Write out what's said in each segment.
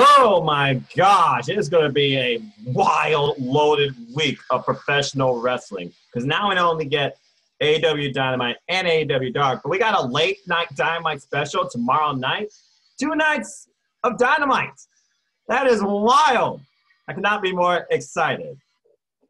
Oh my gosh, it's going to be a wild, loaded week of professional wrestling. Because now we not only get AEW Dynamite and AEW Dark, but we got a late night Dynamite special tomorrow night. Two nights of Dynamite. That is wild. I cannot be more excited.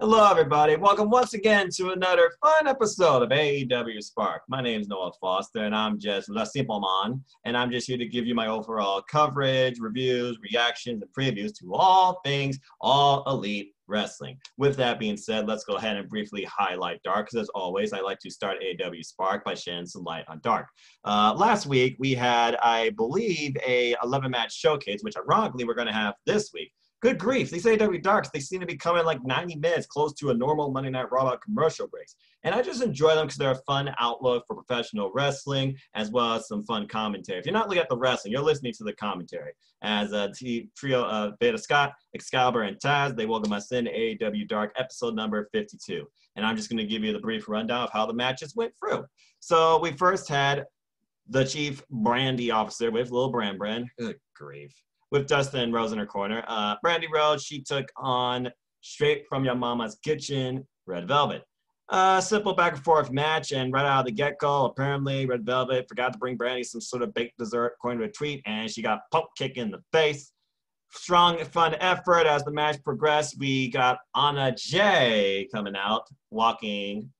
Hello, everybody. Welcome once again to another fun episode of AEW Spark. My name is Noah Foster, and I'm just Le Simple Man, and I'm just here to give you my overall coverage, reviews, reactions, and previews to all things All Elite Wrestling. With that being said, let's go ahead and briefly highlight Dark, because as always, I like to start AEW Spark by shedding some light on Dark. Uh, last week, we had, I believe, a 11-match showcase, which ironically we're going to have this week. Good grief, these AW Darks, they seem to be coming like 90 minutes close to a normal Monday Night Raw commercial breaks. And I just enjoy them because they're a fun outlook for professional wrestling as well as some fun commentary. If you're not looking at the wrestling, you're listening to the commentary. As a t- trio of uh, Veda Scott, Excalibur, and Taz, they welcome us in AEW Dark episode number 52. And I'm just going to give you the brief rundown of how the matches went through. So we first had the chief brandy officer with Little Brand Brand. Good grief with Dustin Rhodes in her corner. Uh, Brandi Rhodes, she took on straight from your mama's kitchen, Red Velvet. Uh, simple back and forth match, and right out of the get go, apparently Red Velvet forgot to bring Brandi some sort of baked dessert, according to a tweet, and she got pump kick in the face. Strong, fun effort as the match progressed. We got Anna Jay coming out, walking,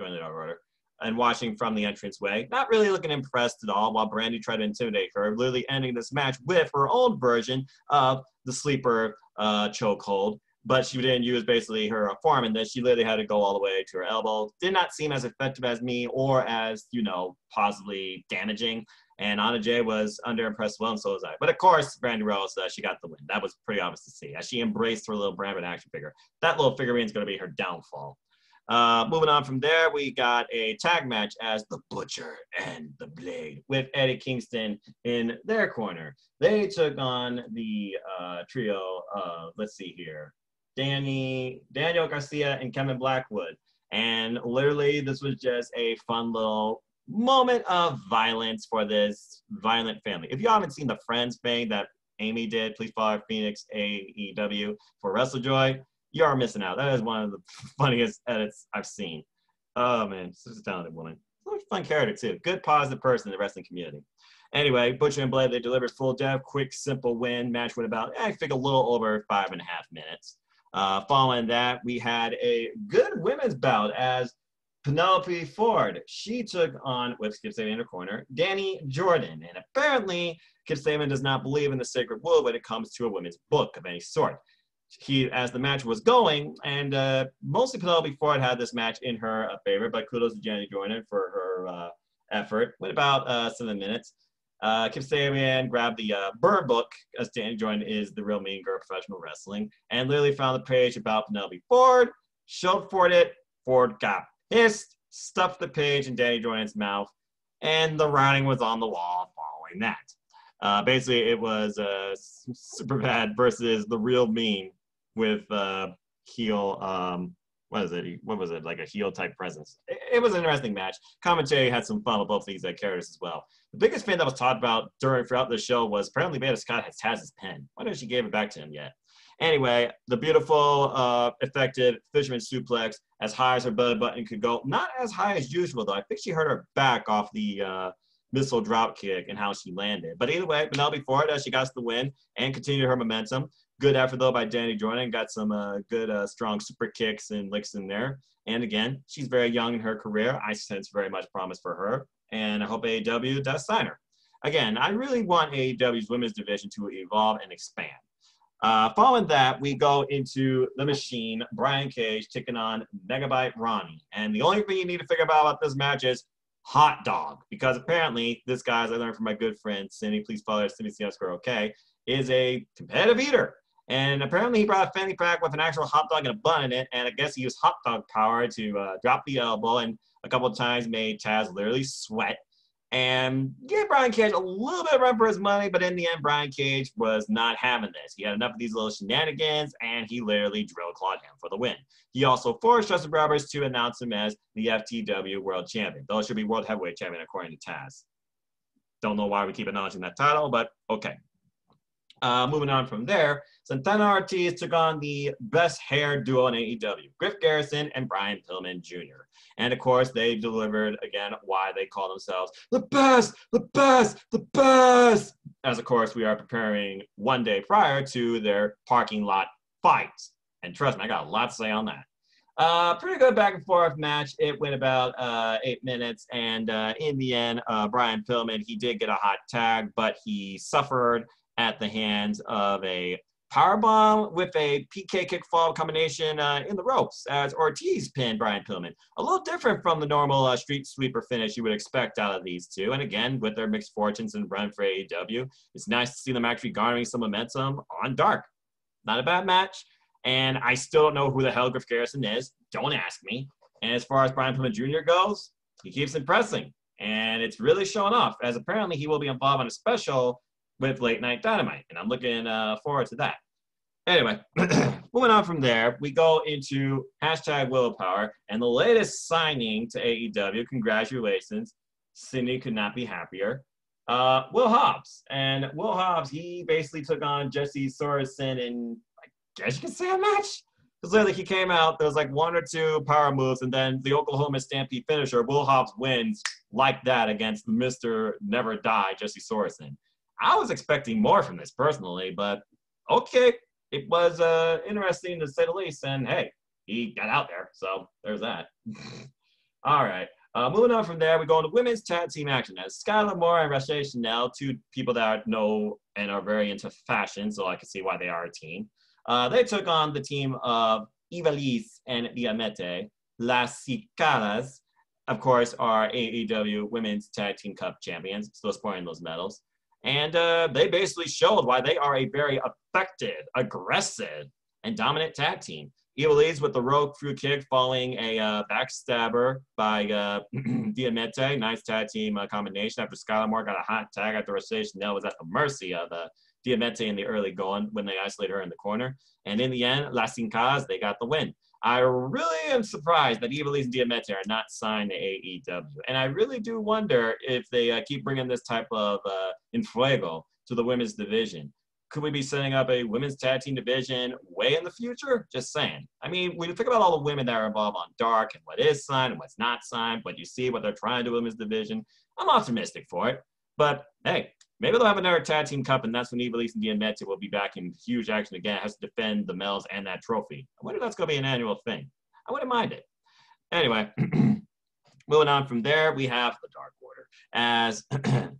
going in order, and watching from the entranceway. Not really looking impressed at all while Brandi tried to intimidate her, literally ending this match with her own version of the sleeper uh, chokehold. But she didn't use basically her form, and then she literally had to go all the way to her elbow. Did not seem as effective as me or as, you know, possibly damaging. And Anna Jay was underimpressed well, and so was I. But of course, Brandi Rhodes, uh, she got the win. That was pretty obvious to see as she embraced her little Brandon action figure. That little figurine is going to be her downfall. Uh, moving on from there, we got a tag match as the Butcher and the Blade with Eddie Kingston in their corner. They took on the uh, trio. Let's see here, Danny, Daniel Garcia, and Kevin Blackwood. And literally, this was just a fun little moment of violence for this violent family. If you haven't seen the Friends thing that Amy did, please follow Phoenix AEW for WrestleJoy you are missing out. That is one of the funniest edits I've seen. Oh man, such a talented woman. Such a fun character too. Good positive person in the wrestling community. Anyway, Butcher and Blade, they delivered full death, quick, simple win. Match went about, I think, a little over five and a half minutes. Uh, following that, we had a good women's bout as Penelope Ford. She took on, with Kip Sabian in her corner, Dani Jordan. And apparently, Kip Sabian does not believe in the sacred wool when it comes to a women's book of any sort he as the match was going, and uh, mostly Penelope Ford had this match in her favor, but kudos to Dani Jordan for her uh, effort. Went about uh, seven minutes. Uh, Kip Sabian grabbed the uh, Burn book, as Dani Jordan is the real mean girl professional wrestling, and literally found the page about Penelope Ford, showed Ford it. Ford got pissed, stuffed the page in Dani Jordan's mouth, and the writing was on the wall following that. Uh, basically, it was uh, super bad versus the real mean with uh, heel. Um, what is it? What was it? Like a heel type presence. It, it was an interesting match. Commentary had some fun with both these uh, characters as well. The biggest fan that was talked about during throughout the show was apparently Veda Scott has Taz's pen. Why don't she give it back to him yet? Anyway, the beautiful, uh, effective fisherman suplex as high as her belly button could go. Not as high as usual though. I think she hurt her back off the uh, missile drop kick and how she landed. But either way, Penelope Ford, uh, she got the win and continued her momentum. Good effort though by Dani Jordan. Got some uh, good, uh, strong super kicks and licks in there. And again, she's very young in her career. I sense very much promise for her, and I hope AEW does sign her. Again, I really want AEW's women's division to evolve and expand. Uh, following that, we go into the machine, Brian Cage taking on Megabyte Ronnie. And the only thing you need to figure out about this match is hot dog, because apparently this guy, as I learned from my good friend Cindy, please follow her, Cindy C. okay, is a competitive eater. And apparently he brought a fanny pack with an actual hot dog and a bun in it. And I guess he used hot dog power to uh, drop the elbow and a couple times made Taz literally sweat. And gave Brian Cage a little bit of run for his money, but in the end, Brian Cage was not having this. He had enough of these little shenanigans, and he literally drill clawed him for the win. He also forced Justin Roberts to announce him as the FTW World Champion, though it should be World Heavyweight Champion according to Taz. Don't know why we keep acknowledging that title, but okay. Uh, moving on from there, Santana Ortiz took on the best hair duo in AEW, Griff Garrison and Brian Pillman Jr. And of course, they delivered again why they call themselves the best, the best, the best. As of course, we are preparing one day prior to their parking lot fight. And trust me, I got a lot to say on that. Uh, pretty good back and forth match. It went about uh, eight minutes, and uh, in the end, uh, Brian Pillman he did get a hot tag, but he suffered at the hands of a powerbomb with a PK kickfall combination uh, in the ropes as Ortiz pinned Brian Pillman. A little different from the normal uh, street sweeper finish you would expect out of these two. And again, with their mixed fortunes and run for AEW, it's nice to see them actually garnering some momentum on Dark. Not a bad match. And I still don't know who the hell Griff Garrison is. Don't ask me. And as far as Brian Pillman Jr. goes, he keeps impressing. And it's really showing off, as apparently he will be involved in a special with Late Night Dynamite, and I'm looking uh, forward to that. Anyway, moving on from there, we go into hashtag willpower and the latest signing to AEW. Congratulations. Cindy could not be happier. Uh, Will Hobbs. And Will Hobbs, he basically took on Jesse Sorensen in, I guess you could say a match. Because literally he came out, there was like one or two power moves, and then the Oklahoma Stampede finisher, Will Hobbs wins like that against Mr. Never Die, Jesse Sorensen. I was expecting more from this personally, but okay, it was uh, interesting to say the least. And hey, he got out there, so there's that. All right. Uh, moving on from there, we go into women's tag team action. As Skylar Moore and Rochelle Chanel, two people that know and are very into fashion, so I can see why they are a team. Uh, they took on the team of Ivelisse and Diamante. Las Cicadas, of course, are AEW Women's Tag Team Cup champions, still sporting those medals. And uh, they basically showed why they are a very effective, aggressive, and dominant tag team. Ivelisse with the rope through kick following a uh, backstabber by uh, Diamante. Nice tag team uh, combination after Skylar Moore got a hot tag after Rochelle Chanel was at the mercy of uh, Diamante in the early going when they isolated her in the corner. And in the end, Las Cicadas, they got the win. I really am surprised that Ivelisse and Diamante are not signed to AEW. And I really do wonder if they uh, keep bringing this type of uh, infuego to the women's division. Could we be setting up a women's tag team division way in the future? Just saying. I mean, when you think about all the women that are involved on Dark and what is signed and what's not signed, what you see, what they're trying to do in women's division, I'm optimistic for it. But hey, Maybe they'll have another tag team cup, and that's when Ivelisse and Diamante will be back in huge action again. Has to defend the Mel's and that trophy. I wonder if that's going to be an annual thing. I wouldn't mind it. Anyway, moving on from there, we have the Dark Order as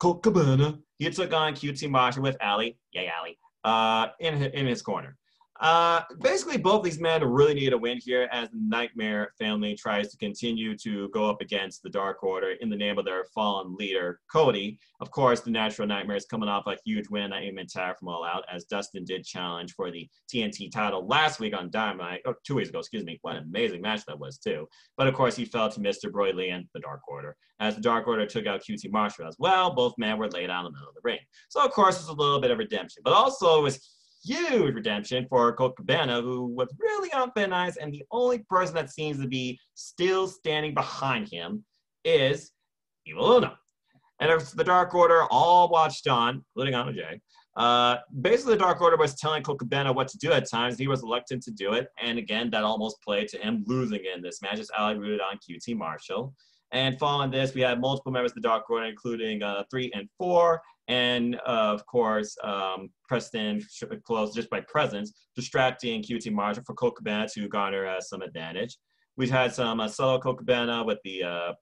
Colt Cabana. He took on QT Marshall with Allie, yay Allie, uh, in, in his corner. Uh, basically, both these men really need a win here as the Nightmare family tries to continue to go up against the Dark Order in the name of their fallen leader, Cody. Of course, the Natural Nightmare is coming off a huge win at Amen Tag from All Out, as Dustin did challenge for the TNT title last week on Dynamite, or two weeks ago, excuse me. What an amazing match that was, too. But of course, he fell to Mr. Brodie Lee and the Dark Order, as the Dark Order took out QT Marshall as well. Both men were laid out in the middle of the ring. So, of course, it's a little bit of redemption, but also it was huge redemption for Colt Cabana, who was really on thin ice, and the only person that seems to be still standing behind him is Evil Uno. And the Dark Order all watched on, including Anna Jay. Uh, basically, the Dark Order was telling Colt Cabana what to do at times. He was reluctant to do it. And again, that almost played to him losing in this match as Allie rooted on QT Marshall. And following this, we had multiple members of the Dark Order, including uh, three and four, and uh, of course, um, Preston close just by presence, distracting QT Marshall for Colt to garner uh, some advantage. We've had some uh, solo Colt Cabana with the uh,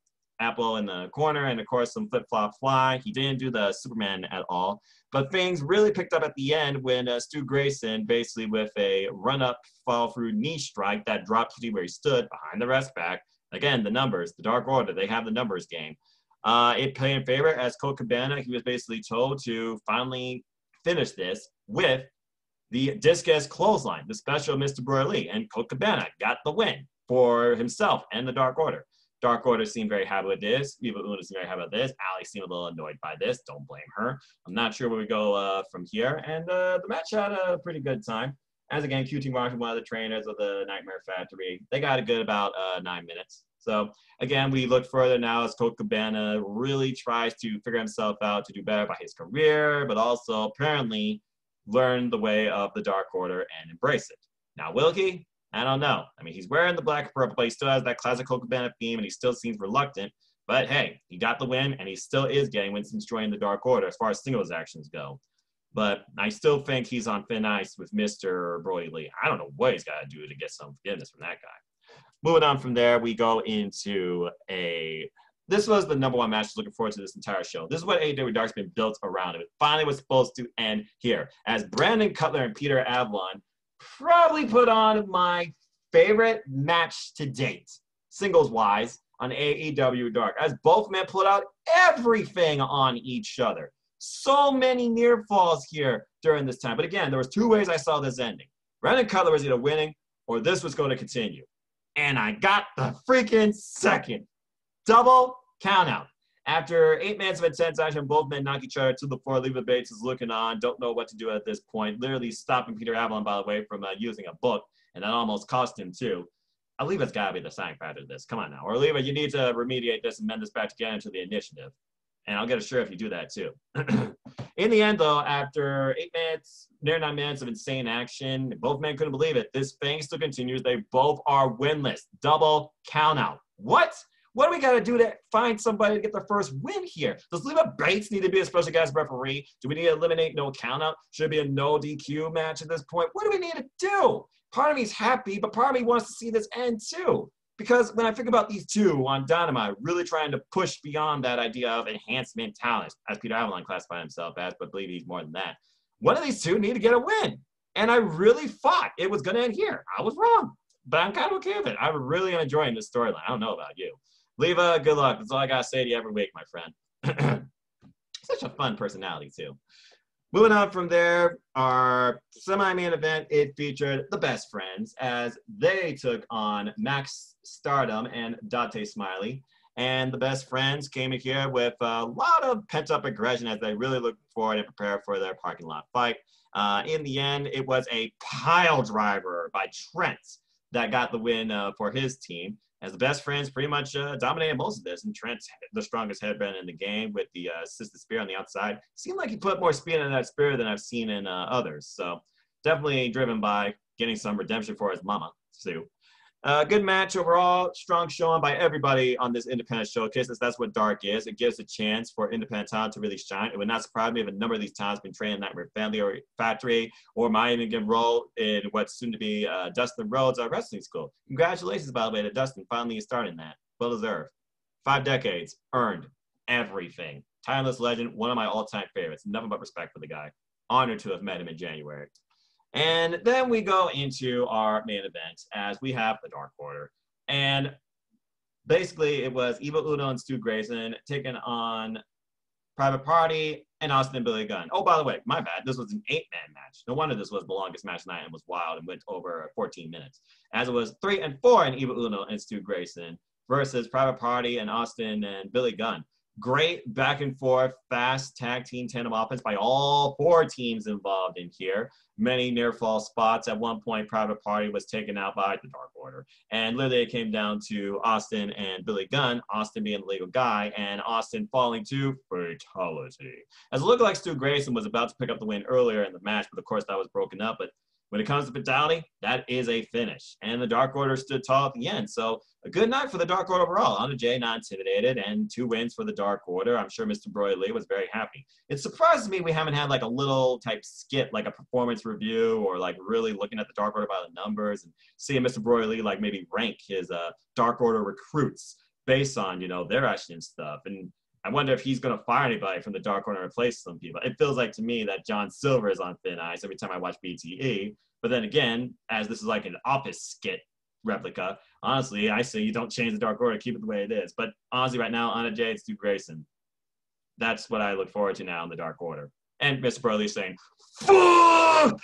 apple in the corner, and of course, some flip flop fly. He didn't do the Superman at all, but things really picked up at the end when uh, Stu Grayson, basically with a run up, fall through knee strike that dropped QT where he stood behind the rest back. Again, the numbers, the Dark Order, they have the numbers game. Uh, it played in favor as Colt Cabana. He was basically told to finally finish this with the discus clothesline, the special Mr. Burley, and Colt Cabana got the win for himself and the Dark Order. Dark Order seemed very happy with this. Evil Uno seemed very happy with this. Allie seemed a little annoyed by this. Don't blame her. I'm not sure where we go uh, from here. And uh, the match had a pretty good time. As again, QT Marshall, one of the trainers of the Nightmare Factory, they got a good about uh, nine minutes. So again, we look further now as Colt Cabana really tries to figure himself out to do better by his career, but also apparently learn the way of the Dark Order and embrace it. Now, will he? I don't know. I mean, he's wearing the black and purple, but he still has that classic Colt Cabana theme, and he still seems reluctant. But hey, he got the win, and he still is getting wins since joining the Dark Order as far as singles actions go. But I still think he's on thin ice with Mr. Brodie Lee. I don't know what he's got to do to get some forgiveness from that guy. Moving on from there, we go into a. This was the number one match. Looking forward to this entire show. This is what AEW Dark's been built around. It finally was supposed to end here as Brandon Cutler and Peter Avalon probably put on my favorite match to date, singles wise, on AEW Dark, as both men put out everything on each other. So many near falls here during this time. But again, there was two ways I saw this ending. Brandon Cutler was either winning or this was going to continue. And I got the freaking second. Double countout. After eight minutes of intense action, both men knock each other to the floor. Leva Bates is looking on, don't know what to do at this point. Literally stopping Peter Avalon, by the way, from uh, using a book, and that almost cost him too. Oliva's got to be the sign factor of this. Come on now. Or Oliva, you need to remediate this and mend this back together into the initiative. And I'll get a sure if you do that too. In the end, though, after eight minutes, near nine minutes of insane action, both men couldn't believe it. This thing still continues. They both are winless. Double count out. What? What do we got to do to find somebody to get the first win here? Does Leva Bates need to be a special guest referee? Do we need to eliminate no countout? Should it be a no DQ match at this point? What do we need to do? Part of me is happy, but part of me wants to see this end too. Because when I think about these two on Dynamite, really trying to push beyond that idea of enhancement talent, as Peter Avalon classified himself as, but believe he's more than that. One of these two need to get a win. And I really thought it was going to end here. I was wrong, but I'm kind of okay with it. I'm really enjoying this storyline. I don't know about you. Leva, good luck. That's all I got to say to you every week, my friend. Such a fun personality, too. Moving on from there, our semi-main event, it featured the best friends as they took on Max Stardom and Dante Smiley. And the best friends came in here with a lot of pent-up aggression as they really looked forward and prepared for their parking lot fight. Uh, in the end, it was a pile driver by Trent that got the win uh, for his team as the best friends pretty much uh, dominated most of this. And Trent, the strongest headband in the game with the uh, assisted spear on the outside. Seemed like he put more speed in that spear than I've seen in uh, others. So definitely driven by getting some redemption for his mama, Sue. Uh, good match overall. Strong showing by everybody on this independent showcase. That's what Dark is. It gives a chance for independent talent to really shine. It would not surprise me if a number of these talents been trained in Nightmare Family or Factory or might even get role in what's soon to be uh, Dustin Rhodes uh, Wrestling School. Congratulations, by the way, to Dustin finally starting that. Well deserved. Five decades, earned everything. Timeless legend, one of my all-time favorites. Nothing but respect for the guy. Honored to have met him in January. And then we go into our main event as we have the Dark Order. And basically, it was Evil Uno and Stu Grayson taking on Private Party and Austin Billy Gunn. Oh, by the way, my bad. This was an eight man match. No wonder this was the longest match tonight and was wild and went over 14 minutes. As it was three and four in Evil Uno and Stu Grayson versus Private Party and Austin and Billy Gunn great back and forth, fast tag team tandem offense by all four teams involved in here. Many near fall spots. At one point, Private Party was taken out by the Dark Order. And literally, it came down to Austin and Billy Gunn, Austin being the legal guy, and Austin falling to fatality. As it looked like Stu Grayson was about to pick up the win earlier in the match, but of course, that was broken up. But when it comes to fatality, that is a finish. And the Dark Order stood tall at the end. So a good night for the Dark Order overall. Anna Jay not intimidated and two wins for the Dark Order. I'm sure Mr. Brodie Lee was very happy. It surprises me we haven't had like a little type skit, like a performance review or like really looking at the Dark Order by the numbers and seeing Mr. Brodie Lee like maybe rank his uh, Dark Order recruits based on, you know, their action and stuff. And I wonder if he's going to fire anybody from the Dark Order and replace some people. It feels like to me that John Silver is on thin ice every time I watch BTE. But then again, as this is like an office skit replica, honestly, I say you don't change the Dark Order, keep it the way it is. But honestly, right now, Anna Jay, it's Stu Grayson. That's what I look forward to now in the Dark Order. And Mr. Burley saying, Fuck!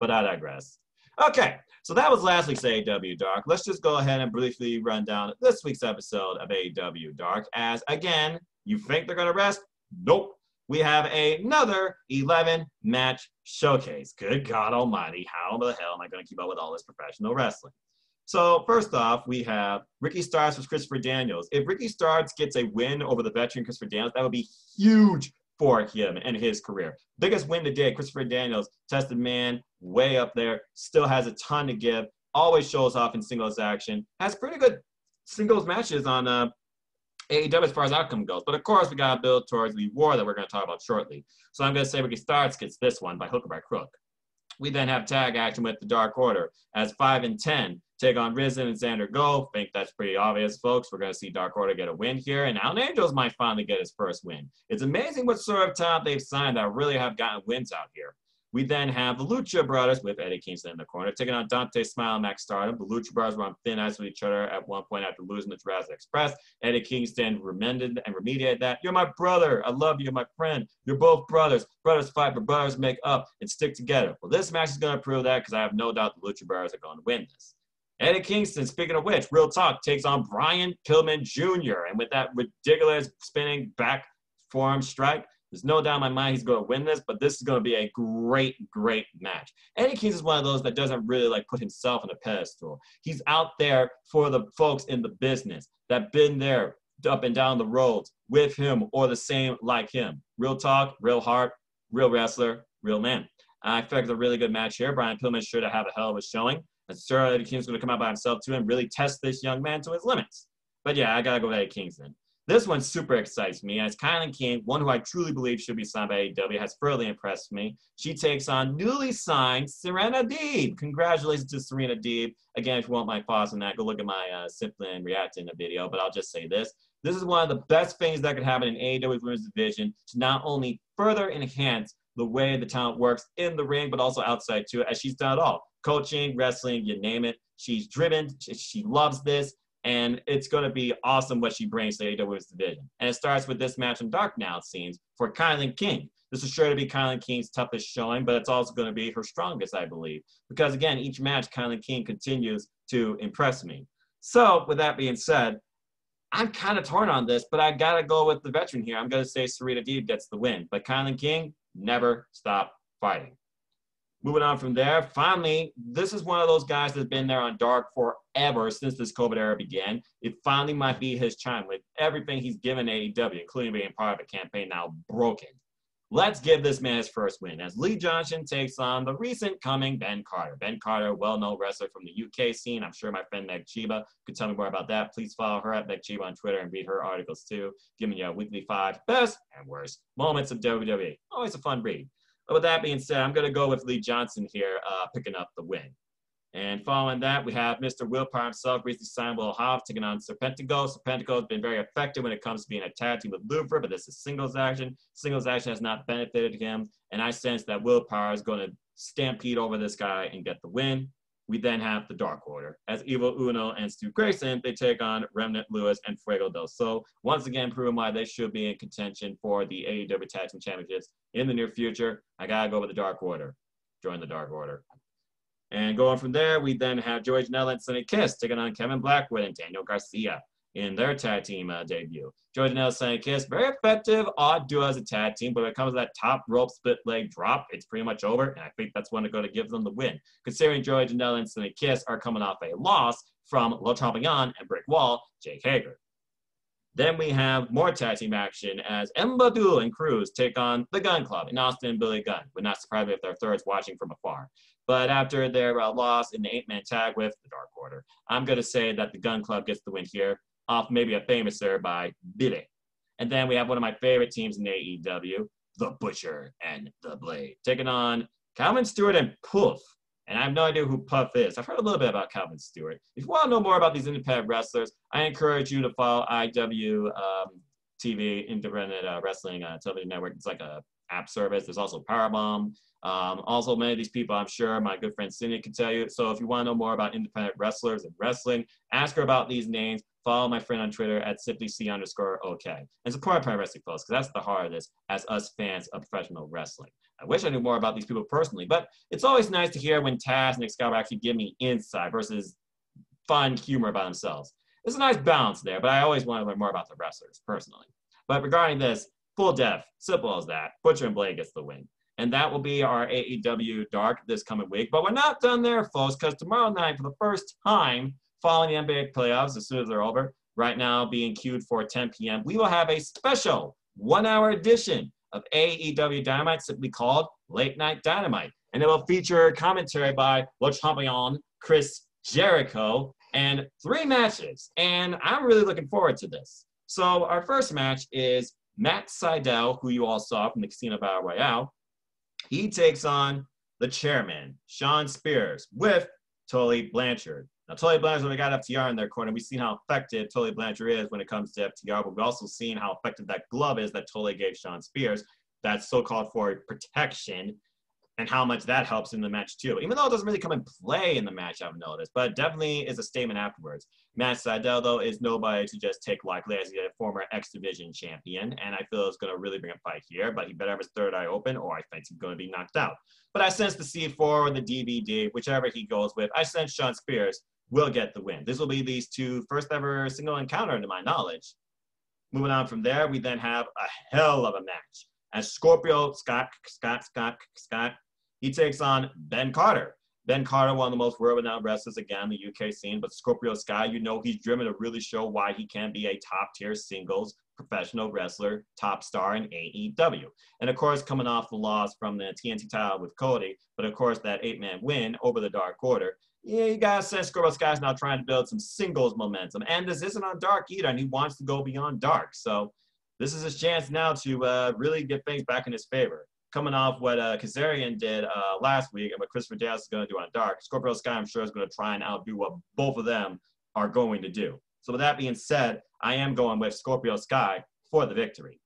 But I digress. Okay, so that was last week's AEW Dark. Let's just go ahead and briefly run down this week's episode of AEW Dark. As again, you think they're going to rest? Nope we have another 11 match showcase. Good God Almighty, how the hell am I going to keep up with all this professional wrestling? So, first off, we have Ricky Starks versus Christopher Daniels. If Ricky Starks gets a win over the veteran Christopher Daniels, that would be huge for him and his career. Biggest win today, Christopher Daniels, tested man, way up there, still has a ton to give, always shows off in singles action, has pretty good singles matches on uh, AEW as far as outcome goes. But of course, we got to build towards the war that we're going to talk about shortly. So I'm going to say Ricky Starks gets this one by hook or by crook. We then have tag action with the Dark Order as 5 and 10 take on Risen and Xander Go. think that's pretty obvious, folks. We're going to see Dark Order get a win here, and Alan Angels might finally get his first win. It's amazing what sort of talent they've signed that really have gotten wins out here. We then have the Lucha Brothers with Eddie Kingston in the corner, taking on Dante Smile and Max Stardom. The Lucha Brothers were on thin ice with each other at one point after losing the Jurassic Express. Eddie Kingston remended and remediated that. You're my brother. I love you, my friend. You're both brothers. Brothers fight, but brothers make up and stick together. Well, this match is going to prove that because I have no doubt the Lucha Brothers are going to win this. Eddie Kingston, speaking of which, Real Talk takes on Brian Pillman Jr. And with that ridiculous spinning back forearm strike, there's no doubt in my mind he's going to win this, but this is going to be a great, great match. Eddie Kingston is one of those that doesn't really like put himself on a pedestal. He's out there for the folks in the business that been there up and down the roads with him or the same like him. Real talk, real heart, real wrestler, real man. I expect a really good match here. Brian Pillman is sure to have a hell of a showing. And sure Eddie Kingston's going to come out by himself too and really test this young man to his limits. But yeah, I got to go with Eddie Kingston. This one super excites me as Kilynn King, one who I truly believe should be signed by AEW, has further impressed me. She takes on newly signed Serena Deeb. Congratulations to Serena Deeb. Again, if you want my thoughts on that, go look at my uh, Simply and Reacting video. But I'll just say this. This is one of the best things that could happen in AEW's women's division to not only further enhance the way the talent works in the ring, but also outside too, as she's done it all. Coaching, wrestling, you name it. She's driven. She loves this and it's going to be awesome what she brings to AEW's division. And it starts with this match in Dark Now, it seems, for Kilynn King. This is sure to be Kilynn King's toughest showing, but it's also going to be her strongest, I believe. Because again, each match, Kilynn King continues to impress me. So, with that being said, I'm kind of torn on this, but I got to go with the veteran here. I'm going to say Serena Deeb gets the win. But Kilynn King, never stop fighting. Moving on from there, finally, this is one of those guys that's been there on Dark forever since this COVID era began. It finally might be his time with everything he's given AEW, including being part of a campaign now broken. Let's give this man his first win as Lee Johnson takes on the recent coming Ben Carter. Ben Carter, well-known wrestler from the UK scene. I'm sure my friend Meg Chiba could tell me more about that. Please follow her at Meg Chiba on Twitter and read her articles too, giving you a weekly five best and worst moments of WWE. Always a fun read. But with that being said, I'm going to go with Lee Johnson here, uh, picking up the win. And following that, we have Mr. Willpower himself, recently signed Will Hobbs, taking on Serpentico. Serpentico has been very effective when it comes to being a tag team with Luther, but this is singles action. Singles action has not benefited him, and I sense that Willpower is going to stampede over this guy and get the win. We then have the Dark Order. As Evil Uno and Stu Grayson, they take on Remnant Lewis and Fuego del Sol. Once again, proving why they should be in contention for the AEW Tag Team Championships in the near future. I gotta go with the Dark Order. Join the Dark Order. And going from there, we then have Joey Janela and Sonny Kiss taking on Kevin Blackwood and Daniel Garcia in their tag team uh, debut. Joey Janela, Sonny Kiss, very effective, odd duo as a tag team, but when it comes to that top rope split leg drop, it's pretty much over, and I think that's when they're going to give them the win. Considering Joey Janela and Sonny Kiss are coming off a loss from Le Champion and Brick Wall, Jake Hager. Then we have more tag team action as Mbadul and Cruz take on the Gun Club in Austin and Billy Gunn. Would not surprise me if their thirds watching from afar. But after their uh, loss in the eight-man tag with the Dark Order, I'm going to say that the Gun Club gets the win here off maybe a Fameasser by Billy. And then we have one of my favorite teams in AEW, the Butcher and the Blade, taking on Calvin Stewart and Puff. And I have no idea who Puff is. I've heard a little bit about Calvin Stewart. If you want to know more about these independent wrestlers, I encourage you to follow IW um, TV, Independent uh, Wrestling uh, Television Network. It's like a app service. There's also Powerbomb. Um, also, many of these people, I'm sure my good friend Cindy can tell you. So if you want to know more about independent wrestlers and wrestling, ask her about these names. Follow my friend on Twitter at simplyc underscore OK. And support Prime Wrestling Post because that's the heart of this as us fans of professional wrestling. I wish I knew more about these people personally, but it's always nice to hear when Taz and Excalibur actually give me insight versus fun humor about themselves. There's a nice balance there, but I always want to learn more about the wrestlers personally. But regarding this, full death, simple as that. Butcher and Blade gets the win. And that will be our AEW Dark this coming week. But we're not done there, folks, because tomorrow night, for the first time, following the NBA playoffs, as soon as they're over, right now being queued for 10 p.m., we will have a special one hour edition of AEW Dynamite, simply called Late Night Dynamite. And it will feature commentary by Le Champion Chris Jericho and three matches. And I'm really looking forward to this. So our first match is Matt Sydal, who you all saw from the Casino Battle Royale. He takes on the chairman, Shawn Spears, with Tully Blanchard. Now, Tully Blanchard, we got FTR in their corner. We've seen how effective Tully Blanchard is when it comes to FTR, but we've also seen how effective that glove is that Tully gave Shawn Spears. that so called for protection and how much that helps in the match too. Even though it doesn't really come in play in the match, I've noticed, but definitely is a statement afterwards. Matt Sydal though is nobody to just take lightly as he's a former X Division champion, and I feel it's going to really bring a fight here. But he better have his third eye open, or I think he's going to be knocked out. But I sense the C4 or the DVD, whichever he goes with. I sense Shawn Spears will get the win. This will be these two first ever single encounter, to my knowledge. Moving on from there, we then have a hell of a match as Scorpio Scott Scott Scott Scott he takes on Ben Carter. Ben Carter, one of the most world-renowned wrestlers again the UK scene, but Scorpio Sky, you know he's driven to really show why he can be a top-tier singles professional wrestler, top star in AEW. And of course, coming off the loss from the TNT title with Cody, but of course that eight-man win over the Dark Order, yeah, you gotta say Scorpio Sky's now trying to build some singles momentum. And this isn't on Dark either, and he wants to go beyond Dark. So this is his chance now to uh, really get things back in his favor coming off what uh, Kazarian did uh, last week and what Christopher Daniels is going to do on Dark, Scorpio Sky, I'm sure, is going to try and outdo what both of them are going to do. So, with that being said, I am going with Scorpio Sky for the victory.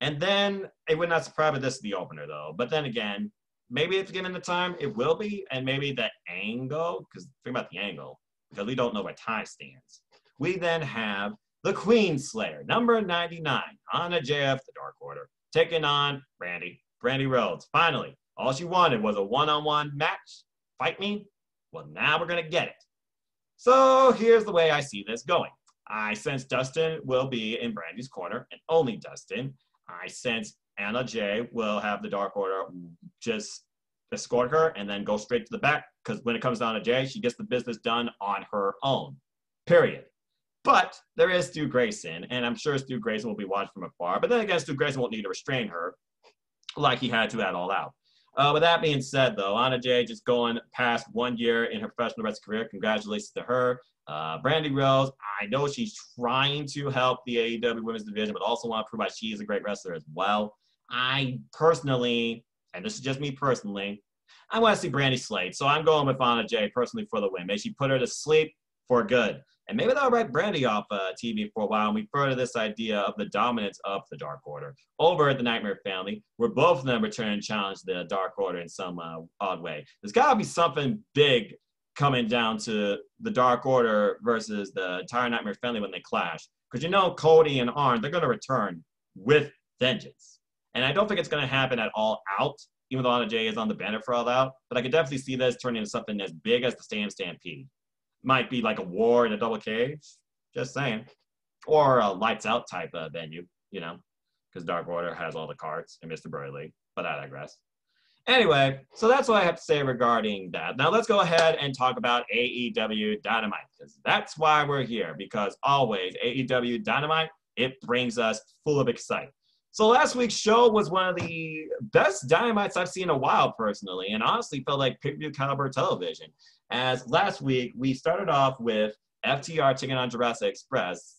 And then it would not surprise me this is the opener, though. But then again, maybe if given the time, it will be. And maybe the angle, because think about the angle, because we don't know where Ty stands. We then have the Queen Slayer, number 99, Anna JF, the Dark Order, taking on Brandi, Brandi Rhodes. Finally, all she wanted was a one-on-one match. Fight me? Well, now we're to get it. So here's the way I see this going. I sense Dustin will be in Brandi's corner, and only Dustin. I sense Anna Jay will have the Dark Order just escort her and then go straight to the back because when it comes down to Jay, she gets the business done on her own. Period. But there is Stu Grayson, and I'm sure Stu Grayson will be watched from afar. But then again, Stu Grayson won't need to restrain her like he had to at all out. Uh, with that being said, though, Anna Jay just going past one year in her professional wrestling career. Congratulations to her. Uh, Brandi Rhodes, I know she's trying to help the AEW women's division, but also want to prove that she is a great wrestler as well. I personally, and this is just me personally, I want to see Brandy Slade. So I'm going with Anna Jay personally for the win. May she put her to sleep for good. And maybe they'll write Brandi off uh, TV for a while and we further this idea of the dominance of the Dark Order. Over at the Nightmare Family, where both of them return and challenge the Dark Order in some uh, odd way. There's got to be something big coming down to the Dark Order versus the entire Nightmare Family when they clash. Because you know Cody and Arn, they're going to return with vengeance. And I don't think it's going to happen at all out, even though Anna Jay is on the banner for all out. But I could definitely see this turning into something as big as the Stadium Stampede might be like a war in a double cage. Just saying. Or a lights out type of venue, you know, because Dark Order has all the cards and Mr. Burley, but I digress. Anyway, so that's what I have to say regarding that. Now let's go ahead and talk about AEW Dynamite because that's why we're here. Because always AEW Dynamite, it brings us full of excitement. So last week's show was one of the best Dynamites I've seen in a while, personally, and honestly felt like pay-per-view caliber television. As last week we started off with FTR taking on Jurassic Express,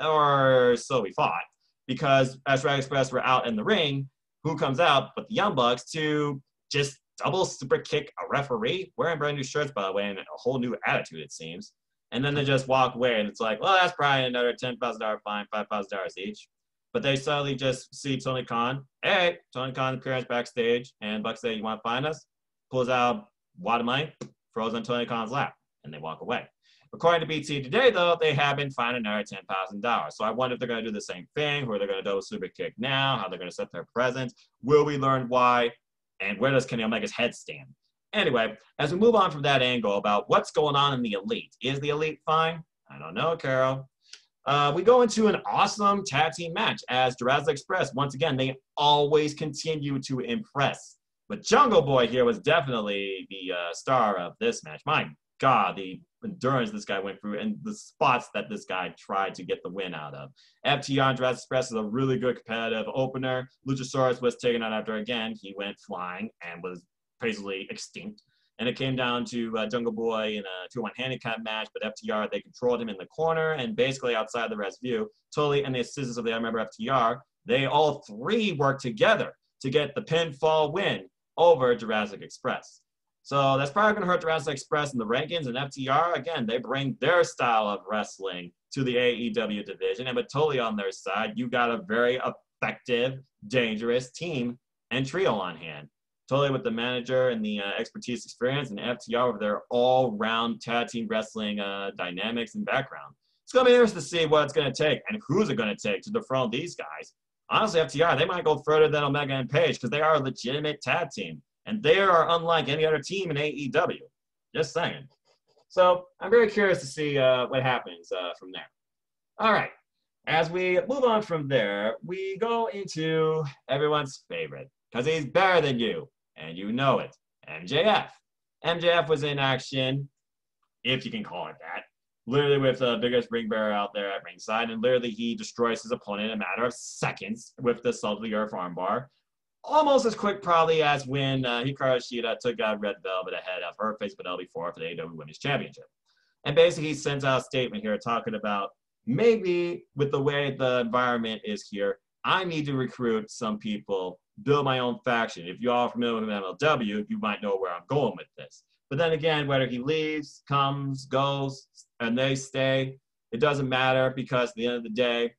or so we thought, because as Jurassic Express were out in the ring, who comes out but the Young Bucks to just double super kick a referee wearing brand new shirts, by the way, and a whole new attitude, it seems. And then they just walk away, and it's like, well, that's probably another $10,000 fine, $5,000 each. But they suddenly just see Tony Khan. Hey, Tony Khan appears backstage, and Buck says, "You want to find us?" Pulls out wad of money, throws on Tony Khan's lap, and they walk away. According to BT today, though, they have been fined another ten thousand dollars. So I wonder if they're going to do the same thing, where they're going to double a super kick now, how they're going to set their presence. Will we learn why? And where does Kenny Omega's head stand? Anyway, as we move on from that angle about what's going on in the elite, is the elite fine? I don't know, Carol. Uh, we go into an awesome tag team match as Jurassic Express. Once again, they always continue to impress. But Jungle Boy here was definitely the uh, star of this match. My God, the endurance this guy went through and the spots that this guy tried to get the win out of. FTR and Jurassic Express is a really good competitive opener. Luchasaurus was taken out after again. He went flying and was basically extinct. And it came down to uh, Jungle Boy in a 2 1 handicap match, but FTR, they controlled him in the corner and basically outside the rest view. Tully and the assistants of the I Remember FTR, they all three worked together to get the pinfall win over Jurassic Express. So that's probably going to hurt Jurassic Express in the rankings. And FTR, again, they bring their style of wrestling to the AEW division. And with Tully on their side, you got a very effective, dangerous team and trio on hand. Tully with the manager and the uh, expertise experience, and FTR with their all round tag team wrestling uh, dynamics and background. It's going to be interesting to see what it's going to take and who's it going to take to dethrone these guys. Honestly, FTR, they might go further than Omega and Page because they are a legitimate tag team and they are unlike any other team in AEW. Just saying. So I'm very curious to see uh, what happens uh, from there. All right. As we move on from there, we go into everyone's favorite because he's better than you, and you know it. MJF. MJF was in action, if you can call it that, literally with the biggest ring bearer out there at ringside, and literally he destroys his opponent in a matter of seconds with the salt of the earth armbar almost as quick probably as when uh, Hikaru Shida took out Red Velvet ahead of her face Penelope Ford for the AEW Women's Championship. And basically, he sends out a statement here talking about maybe with the way the environment is here, I need to recruit some people, build my own faction. If you all are familiar with MLW, you might know where I'm going with this. But then again, whether he leaves, comes, goes, and they stay, it doesn't matter because at the end of the day,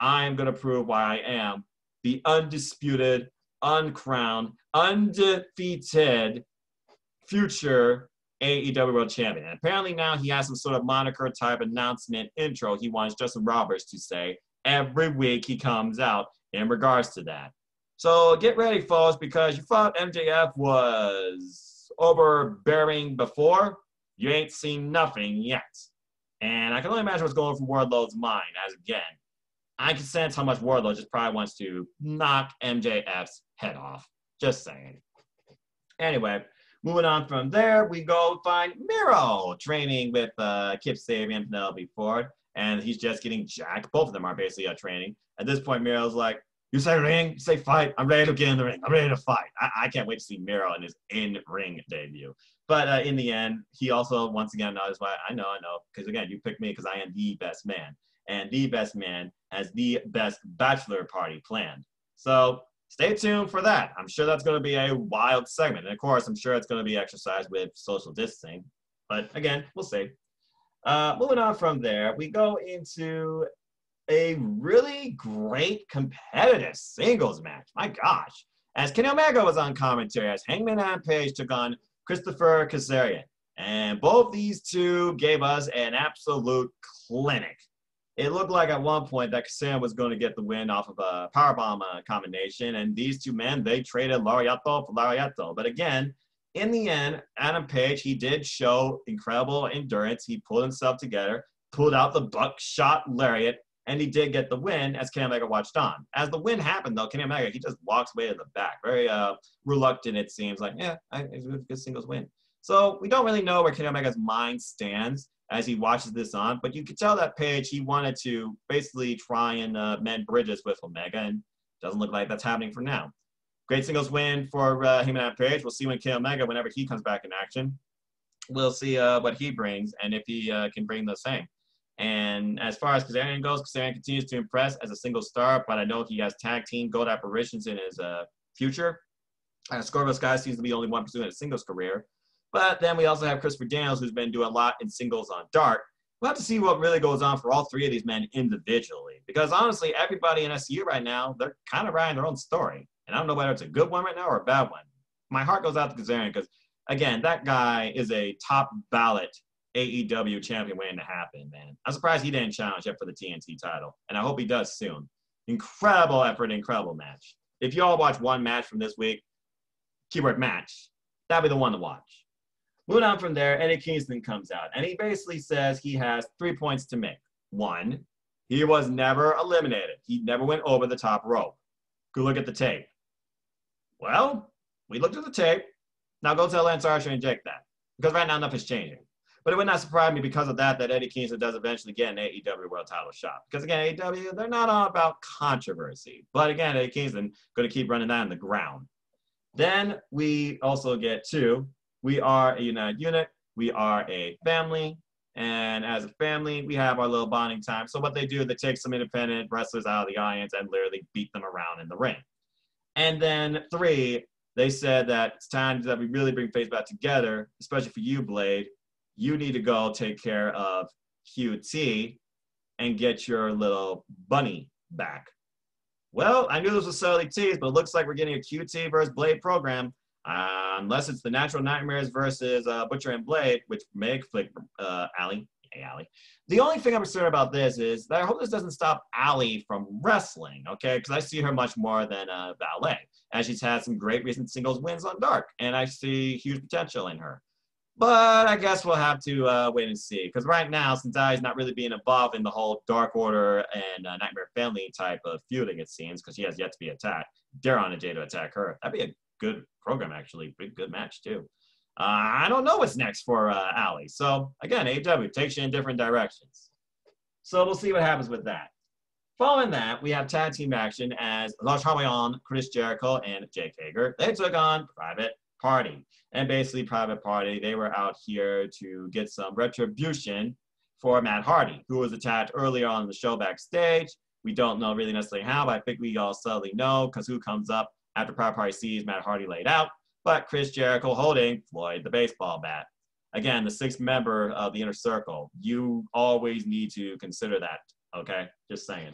I'm going to prove why I am the undisputed uncrowned, undefeated future AEW World Champion. And apparently now he has some sort of moniker type announcement intro he wants Justin Roberts to say every week he comes out in regards to that. So get ready, folks, because you thought MJF was overbearing before. You ain't seen nothing yet. And I can only imagine what's going through Wardlow's mind as again, I can sense how much Wardlow just probably wants to knock MJF's head off. Just saying. Anyway, moving on from there, we go find Miro training with uh, Kip Sabian and Penelope Ford, and he's just getting jacked. Both of them are basically uh, training. At this point, Miro's like, you say ring, you say fight. I'm ready to get in the ring. I'm ready to fight. I, I can't wait to see Miro in his in-ring debut. But uh, in the end, he also once again knows why I know, I know, because again, you picked me because I am the best man and the best man has the best bachelor party planned. So stay tuned for that. I'm sure that's going to be a wild segment. And of course, I'm sure it's going to be exercised with social distancing. But again, we'll see. Uh, moving on from there, we go into a really great competitive singles match. My gosh. As Kenny Omega was on commentary, as Hangman Adam Page took on Christopher Kazarian. And both these two gave us an absolute clinic it looked like at one point that Kazarian was going to get the win off of a powerbomb uh, combination, and these two men they traded Lariato for Lariato. But again, in the end, Adam Page he did show incredible endurance. He pulled himself together, pulled out the buckshot lariat, and he did get the win as Kenny Omega watched on. As the win happened, though, Kenny Omega he just walks away to the back, very uh, reluctant. It seems like yeah, it's a good singles win. So we don't really know where Kenny Omega's mind stands as he watches this on. But you could tell that Page, he wanted to basically try and uh, mend bridges with Omega, and doesn't look like that's happening for now. Great singles win for uh, him and Page. We'll see when K Omega, whenever he comes back in action, we'll see uh, what he brings and if he uh, can bring the same. And as far as Kazarian goes, Kazarian continues to impress as a single star, but I know he has tag team gold apparitions in his uh, future. And Scorpio Sky seems to be the only one pursuing a singles career. But then we also have Christopher Daniels, who's been doing a lot in singles on Dark. We'll have to see what really goes on for all three of these men individually. Because honestly, everybody in SCU right now, they're kind of writing their own story. And I don't know whether it's a good one right now or a bad one. My heart goes out to Kazarian because, again, that guy is a top ballot AEW champion waiting to happen, man. I'm surprised he didn't challenge yet for the TNT title. And I hope he does soon. Incredible effort, incredible match. If you all watch one match from this week, keyword match, that'd be the one to watch. Moving on from there, Eddie Kingston comes out, and he basically says he has three points to make. One, he was never eliminated. He never went over the top rope. Go look at the tape. Well, we looked at the tape. Now go tell Lance Archer and Jake that. Because right now nothing's changing. But it would not surprise me because of that that Eddie Kingston does eventually get an AEW World Title shot. Because again, AEW they're not all about controversy. But again, Eddie Kingston going to keep running that in the ground. Then we also get to we are a united unit. We are a family. And as a family, we have our little bonding time. So what they do, they take some independent wrestlers out of the audience and literally beat them around in the ring. And then three, they said that it's time that we really bring face back together, especially for you, Blade. You need to go take care of QT and get your little bunny back. Well, I knew this was solely teased, but it looks like we're getting a QT versus Blade program. Uh, unless it's the Natural Nightmares versus uh, Butcher and Blade, which may flick uh, Allie. Hey, Allie. The only thing I'm concerned about this is that I hope this doesn't stop Allie from wrestling, okay? Because I see her much more than uh, Ballet. And she's had some great recent singles wins on Dark, and I see huge potential in her. But I guess we'll have to uh, wait and see. Because right now, since Allie's not really being involved in the whole Dark Order and uh, Nightmare Family type of feuding, it seems, because she has yet to be attacked. Dare Anna Jay to attack her. That'd be a good program, actually. Big, good match, too. Uh, I don't know what's next for uh, Allie. So, again, AW takes you in different directions. So, we'll see what happens with that. Following that, we have tag team action as Le Champion, Chris Jericho, and Jake Hager. They took on Private Party. And basically, Private Party, they were out here to get some retribution for Matt Hardy, who was attacked earlier on the show backstage. We don't know really necessarily how, but I think we all subtly know because who comes up after Private Party sees Matt Hardy laid out, but Chris Jericho holding Floyd the baseball bat. Again, the sixth member of the inner circle. You always need to consider that, okay? Just saying.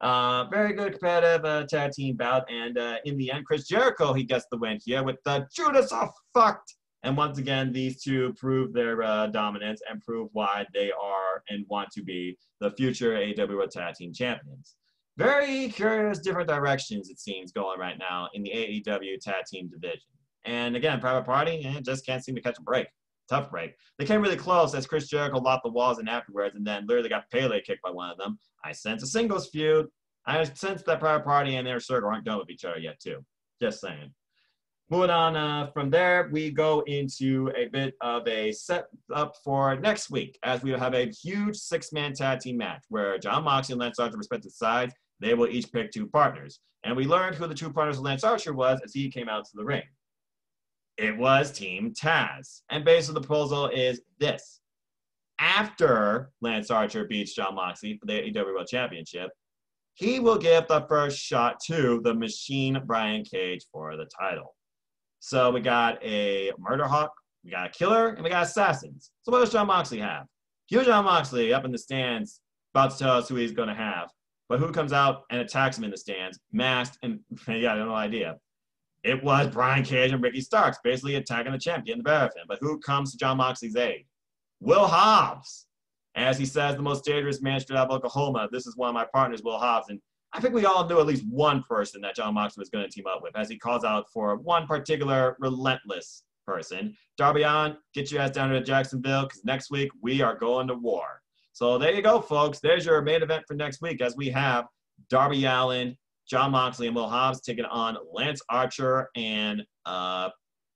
Uh, very good competitive uh, tag team bout, and uh, in the end, Chris Jericho he gets the win here with the Judas are fucked. And once again, these two prove their uh, dominance and prove why they are and want to be the future AEW Tag Team Champions very curious different directions it seems going right now in the AEW tag team division. And again, Private Party eh, just can't seem to catch a break. Tough break. They came really close as Chris Jericho locked the walls in afterwards and then literally got Pele kicked by one of them. I sense a singles feud. I sense that Private Party and their circle aren't done with each other yet too. Just saying. Moving on uh, from there, we go into a bit of a setup for next week as we have a huge six-man tag team match where Jon Moxley and Lance Archer respective sides they will each pick two partners. And we learned who the two partners of Lance Archer was as he came out to the ring. It was Team Taz. And basically the proposal is this. After Lance Archer beats Jon Moxley for the AEW World Championship, he will give the first shot to the Machine Brian Cage for the title. So we got a Murder Hawk, we got a Killer, and we got Assassins. So what does Jon Moxley have? Here's Jon Moxley up in the stands, about to tell us who he's going to have. But who comes out and attacks him in the stands, masked, and yeah, I have no idea. It was Brian Cage and Ricky Starks basically attacking the champion, the him. But who comes to Jon Moxley's aid? Will Hobbs. As he says, the most dangerous man straight out of Oklahoma. This is one of my partners, Will Hobbs. And I think we all knew at least one person that Jon Moxley was going to team up with, as he calls out for one particular relentless person. Darby Allin, get your ass down to Jacksonville, because next week we are going to war. So there you go, folks. There's your main event for next week as we have Darby Allin, Jon Moxley, and Will Hobbs taking on Lance Archer and uh,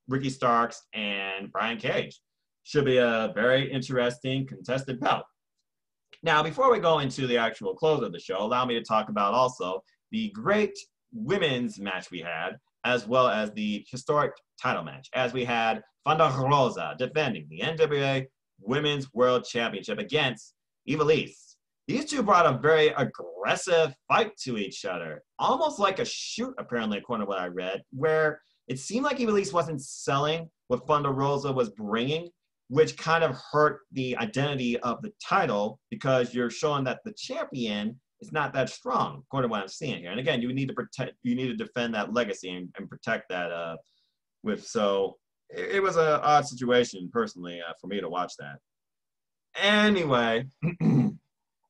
Ricky Starks and Brian Cage. Should be a very interesting contested bout. Now, before we go into the actual close of the show, allow me to talk about also the great women's match we had, as well as the historic title match, as we had Thunder Rosa defending the NWA Women's World Championship against Ivelisse. These two brought a very aggressive fight to each other, almost like a shoot, apparently, according to what I read, where it seemed like he at least wasn't selling what Thunder Rosa was bringing, which kind of hurt the identity of the title because you're showing that the champion is not that strong, according to what I'm seeing here. And again, you need to protect, you need to defend that legacy and, and protect that. Uh, with so, it, it was an odd situation personally uh, for me to watch that. Anyway,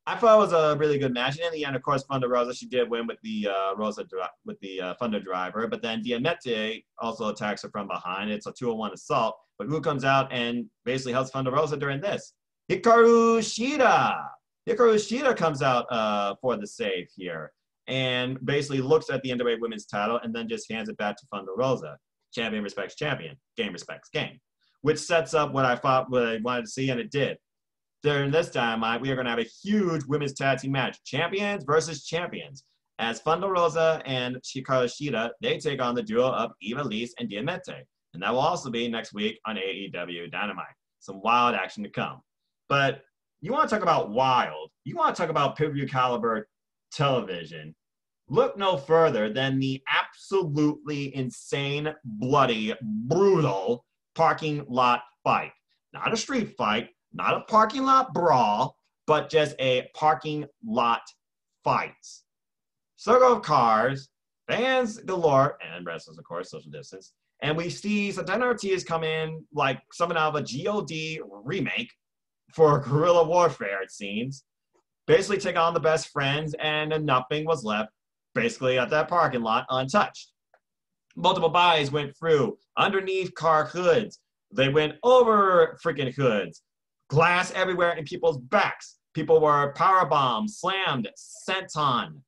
I thought it was a really good match. And in the end, of course, Thunder Rosa, she did win with the uh, Rosa with the uh, driver. But then Diamante also attacks her from behind. It's a 201 assault. But who comes out and basically helps Thunder Rosa during this? Hikaru Shida. Hikaru Shida comes out uh, for the save here and basically looks at the NWA women's title and then just hands it back to Thunder Rosa. Champion respects champion. Game respects game. which sets up what I thought what I wanted to see, and it did. During this dynamite, we are going to have a huge women's tag team match, champions versus champions. As Thunder Rosa and Hikaru Shida, they take on the duo of Ivelisse and Diamante. And that will also be next week on AEW Dynamite. Some wild action to come. But you want to talk about wild, you want to talk about pay-per-view caliber television. Look no further than the absolutely insane, bloody, brutal parking lot fight. Not a street fight, not a parking lot brawl, but just a parking lot fight. Circle of cars, fans galore, and wrestlers, of course, social distance. And we see Santana Ortiz come in like something out of a God remake for guerrilla warfare, it seems. Basically take on the best friends, and nothing was left basically at that parking lot untouched. Multiple buys went through underneath car hoods. They went over freaking hoods. Glass everywhere in people's backs. People were power bombed, slammed, sent on,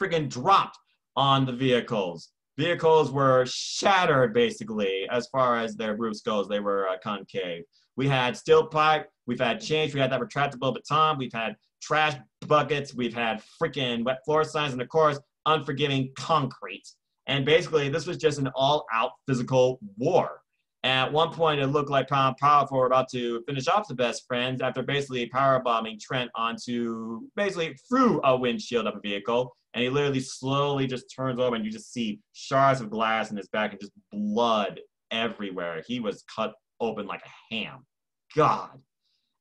freaking dropped on the vehicles. Vehicles were shattered basically as far as their roofs goes. They were uh, concave. We had steel pipe. We've had change. We had that retractable baton. We've had trash buckets. We've had freaking wet floor signs, and of course, unforgiving concrete. And basically, this was just an all-out physical war. At one point, it looked like Proud Powerful were about to finish off the best friends after basically power bombing Trent onto basically through a windshield of a vehicle. And he literally slowly just turns over, and you just see shards of glass in his back and just blood everywhere. He was cut open like a ham. God.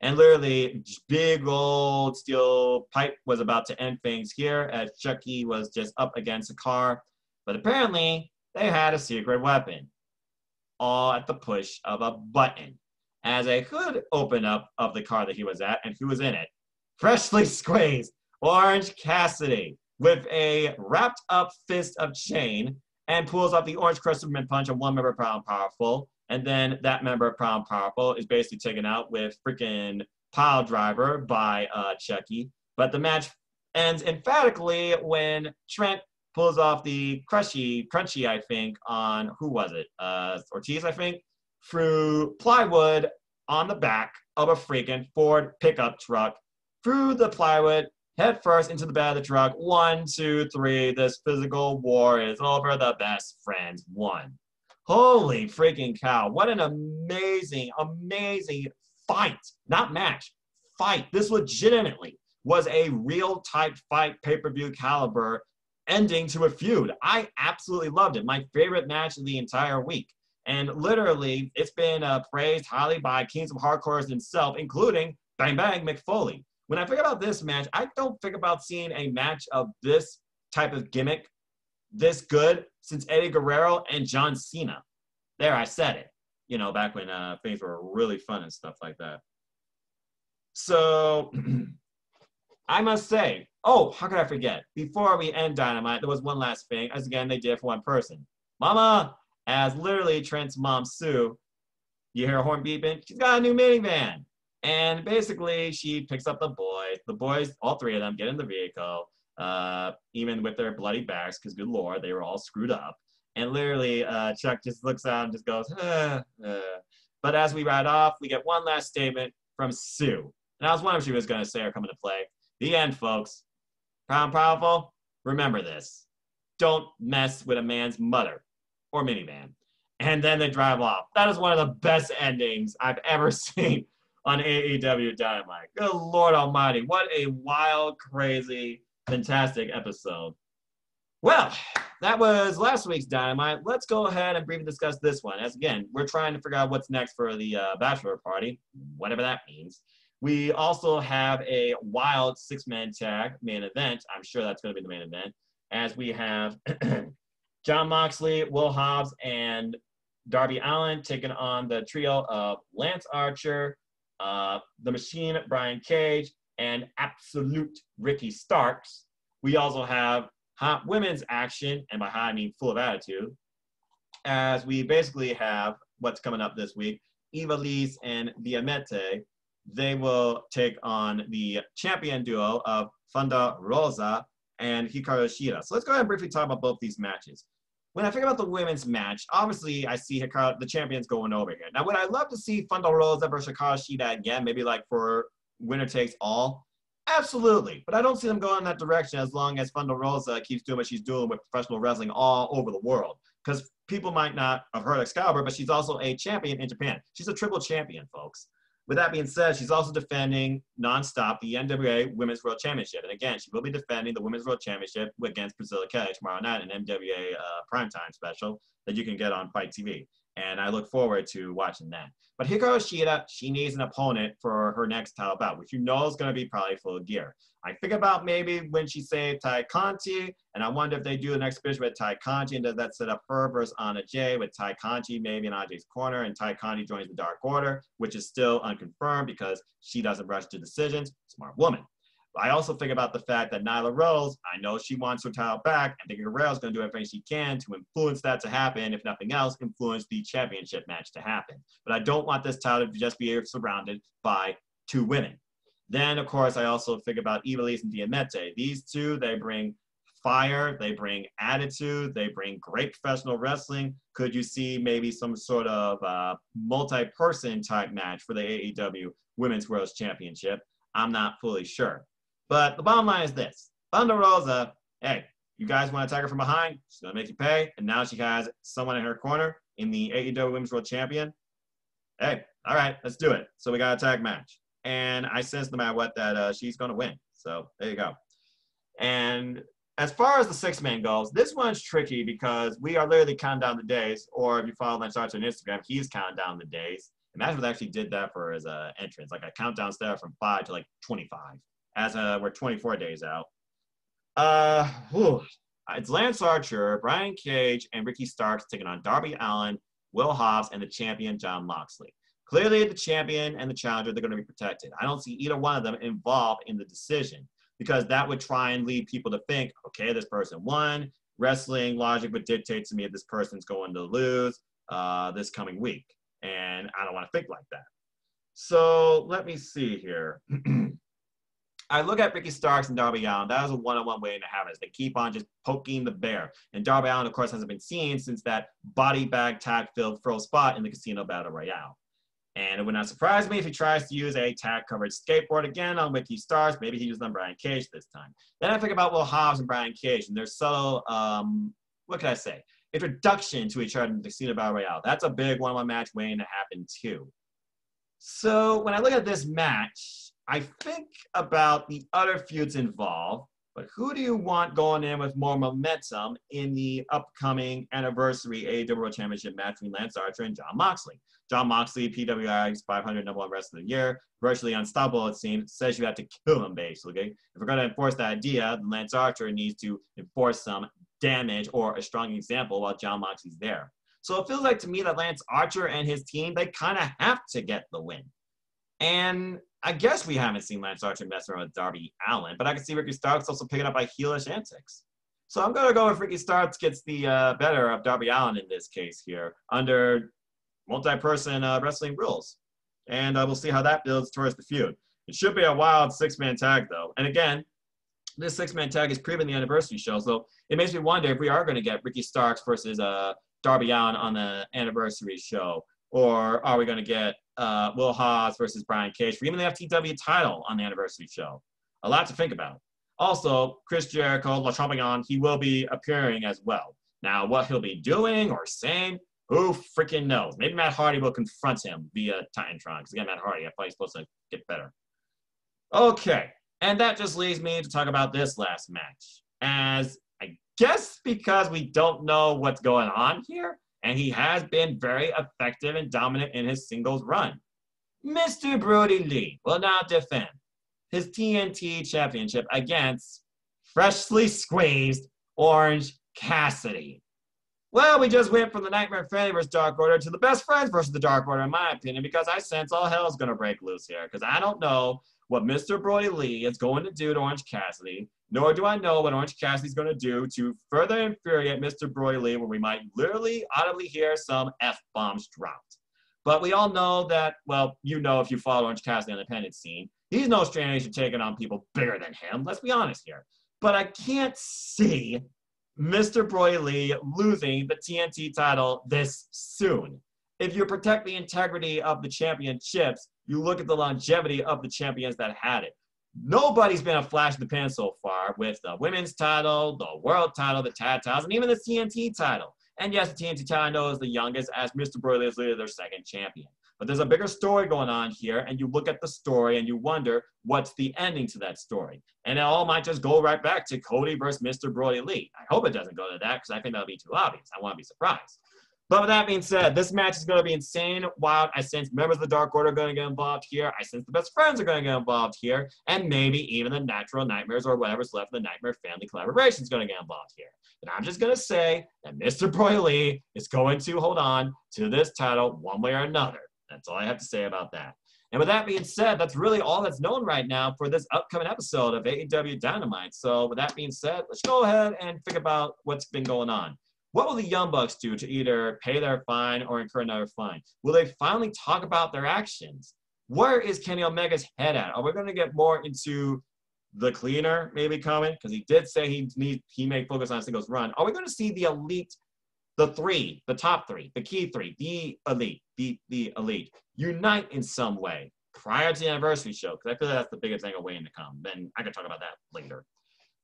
And literally, big old steel pipe was about to end things here as Chucky was just up against a car. But apparently, they had a secret weapon, all at the push of a button. As a hood opened up of the car that he was at, and who was in it? Freshly squeezed Orange Cassidy with a wrapped up fist of chain and pulls off the Orange Crushman punch of one member of Proud Powerful and then that member of Proud Powerful is basically taken out with freaking pile driver by uh, Chucky. But the match ends emphatically when Trent pulls off the crushy, crunchy, I think, on who was it? Uh, Ortiz, I think, through plywood on the back of a freaking Ford pickup truck, through the plywood, head first into the bed of the truck. One, two, three. This physical war is over. The best friends won. Holy freaking cow. What an amazing, amazing fight. Not match, fight. This legitimately was a real type fight pay per view caliber ending to a feud. I absolutely loved it. My favorite match of the entire week. And literally, it's been uh, praised highly by Kings of Hardcore himself, including Bang Bang Mick Foley. When I think about this match, I don't think about seeing a match of this type of gimmick this good since Eddie Guerrero and John Cena. There, I said it. You know, back when uh, things were really fun and stuff like that. So, I must say, oh, how could I forget? Before we end Dynamite, there was one last thing. As again, they did for one person. Mama, as literally Trent's mom, Sue, you hear a horn beeping? She's got a new minivan. And basically, she picks up the boys. The boys, all three of them, get in the vehicle uh, even with their bloody backs, because good lord, they were all screwed up. And literally, uh, Chuck just looks out and just goes, uh. But as we ride off, we get one last statement from Sue. And I was wondering if she was going to say or come into play. The end, folks. Proud and powerful, remember this. Don't mess with a man's mother or minivan. And then they drive off. That is one of the best endings I've ever seen on AEW Dynamite. Good Lord Almighty. What a wild, crazy, fantastic episode. Well, that was last week's Dynamite. Let's go ahead and briefly discuss this one. As again, we're trying to figure out what's next for the uh, bachelor party, whatever that means. We also have a wild six-man tag main event. I'm sure that's going to be the main event. As we have Jon Moxley, Will Hobbs, and Darby Allin taking on the trio of Lance Archer, uh, the Machine, Brian Cage, and absolute Ricky Starks. We also have hot women's action, and by hot I mean full of attitude, as we basically have what's coming up this week. Eva Ivelisse and Diamante, they will take on the champion duo of Thunder Rosa and Hikaru Shida. So let's go ahead and briefly talk about both these matches. when I think about the women's match, obviously I see Hikaru, the champions going over here. Now, would I love to see Thunder Rosa versus Hikaru Shida again, maybe like for winner takes all? Absolutely, but I don't see them going in that direction as long as Thunder Rosa keeps doing what she's doing with professional wrestling all over the world. Because people might not have heard of Excalibur, but she's also a champion in Japan. She's a triple champion, folks. With that being said, she's also defending nonstop the NWA Women's World Championship. And again, she will be defending the Women's World Championship against Priscilla Kelly tomorrow night, an NWA uh, primetime special that you can get on FITE TV and I look forward to watching that. But Hikaru Shida, she needs an opponent for her next title bout, which you know is going to be probably full of gear. I think about maybe when she saved Tay Conti, and I wonder if they do an exhibition with Tay Conti, and does that set up her versus Anna Jay with Tay Conti maybe in Jay's corner, and Tay Conti joins the Dark Order, which is still unconfirmed because she doesn't rush to decisions. Smart woman. I also think about the fact that Nyla Rose, I know she wants her title back. I think Guerrero's going to do everything she can to influence that to happen. If nothing else, influence the championship match to happen. But I don't want this title to just be surrounded by two women. Then, of course, I also think about Ivelisse and Diamante. These two, they bring fire, they bring attitude, they bring great professional wrestling. Could you see maybe some sort of uh, multi-person type match for the AEW Women's World Championship? I'm not fully sure. But the bottom line is this Thunder Rosa, hey, you guys want to attack her from behind? She's going to make you pay. And now she has someone in her corner in the AEW Women's World Champion. Hey, all right, let's do it. So we got a tag match. And I sense no matter what that uh, she's going to win. So there you go. And as far as the six man goes, this one's tricky because we are literally counting down the days. Or if you follow Lance Archer on Instagram, he's counting down the days. Imagine if they actually did that for his uh, entrance, like a countdown step from five to like 25 as uh, we're 24 days out. Uh, it's Lance Archer, Brian Cage, and Ricky Starks taking on Darby Allin, Will Hobbs, and the champion Jon Moxley. Clearly, the champion and the challenger, they're going to be protected. I don't see either one of them involved in the decision because that would try and lead people to think, okay, this person won. Wrestling logic would dictate to me this person's going to lose uh, this coming week. And I don't want to think like that. So let me see here. I look at Ricky Starks and Darby Allin. That is a one-on-one way to have it. They keep on just poking the bear. And Darby Allin, of course, hasn't been seen since that body bag tag filled throw spot in the Casino Battle Royale. And it would not surprise me if he tries to use a tag covered skateboard again on Ricky Starks. Maybe he used on Brian Cage this time. Then I think about Will Hobbs and Brian Cage and their subtle, um, what can I say, introduction to each other in the Casino Battle Royale. That's a big one-on-one match waiting to happen too. So when I look at this match, I think about the other feuds involved, but who do you want going in with more momentum in the upcoming anniversary AEW World Championship match between Lance Archer and Jon Moxley? Jon Moxley, PWI's 500 number one wrestler of the year, virtually unstoppable, it seems, says you have to kill him, basically. If we're going to enforce that idea, Lance Archer needs to enforce some damage or a strong example while Jon Moxley's there. So it feels like to me that Lance Archer and his team, they kind of have to get the win. And I guess we haven't seen Lance Archer mess around with Darby Allin, but I can see Ricky Starks also picking up by heelish antics. So I'm going to go with Ricky Starks gets the uh, better of Darby Allin in this case here under multi-person uh, wrestling rules. And uh, we'll see how that builds towards the feud. It should be a wild six-man tag, though. And again, this six-man tag is proven the anniversary show, so it makes me wonder if we are going to get Ricky Starks versus uh, Darby Allin on the anniversary show, or are we going to get uh, Will Hobbs versus Brian Cage for even the FTW title on the anniversary show. A lot to think about. Also, Chris Jericho, Le Champion, he will be appearing as well. Now, what he'll be doing or saying, who freaking knows? Maybe Matt Hardy will confront him via Titantron, because again, Matt Hardy, I thought he's supposed to get better. Okay, and that just leaves me to talk about this last match. As I guess because we don't know what's going on here, and he has been very effective and dominant in his singles run. Mr. Brodie Lee will now defend his TNT championship against freshly squeezed Orange Cassidy. Well, we just went from the Nightmare Family versus Dark Order to the Best Friends versus the Dark Order, in my opinion, because I sense all hell is going to break loose here. Because I don't know what Mr. Brodie Lee is going to do to Orange Cassidy, nor do I know what Orange Cassidy is going to do to further infuriate Mr. Brodie Lee, where we might literally audibly hear some F bombs dropped. But we all know that, well, you know if you follow Orange Cassidy on the independent scene, he's no stranger to taking on people bigger than him. Let's be honest here. But I can't see Mr. Brodie Lee losing the TNT title this soon. If you protect the integrity of the championships, you look at the longevity of the champions that had it. Nobody's been a flash in the pan so far with the women's title, the world title, the tag titles, and even the TNT title. And yes, the TNT title I know is the youngest, as Mr. Brodie Lee is literally their second champion. But there's a bigger story going on here, and you look at the story and you wonder what's the ending to that story. And it all might just go right back to Cody versus Mr. Brodie Lee. I hope it doesn't go to that because I think that'll be too obvious. I want to be surprised. But with that being said, this match is going to be insane, wild. I sense members of the Dark Order are going to get involved here. I sense the best friends are going to get involved here. And maybe even the Natural Nightmares or whatever's left of the Nightmare Family collaboration is going to get involved here. And I'm just going to say that Mr. Brodie Lee is going to hold on to this title one way or another. That's all I have to say about that. And with that being said, that's really all that's known right now for this upcoming episode of AEW Dynamite. So with that being said, let's go ahead and think about what's been going on. What will the Young Bucks do to either pay their fine or incur another fine? Will they finally talk about their actions? Where is Kenny Omega's head at? Are we going to get more into the cleaner maybe coming? Because he did say he need he may focus on singles run. Are we going to see the elite the three, the top three, the key three, the elite, the, the elite, unite in some way prior to the anniversary show, because I feel like that's the biggest thing waiting to come. Then I can talk about that later.